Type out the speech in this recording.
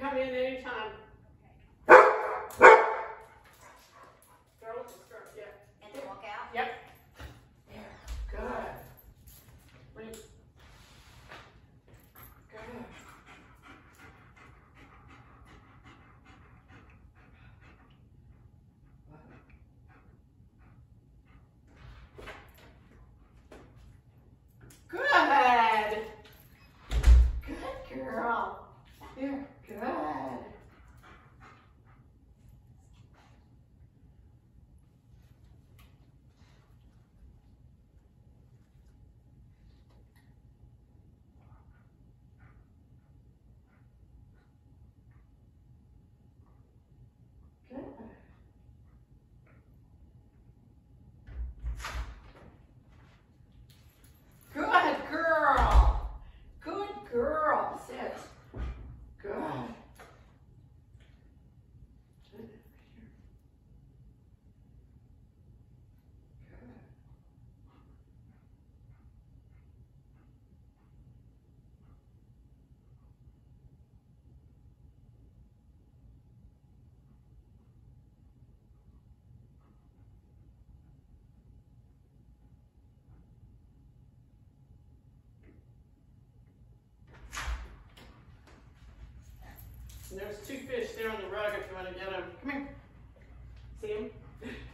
come in anytime. And there's two fish there on the rug if you want to get them. Come here. See them?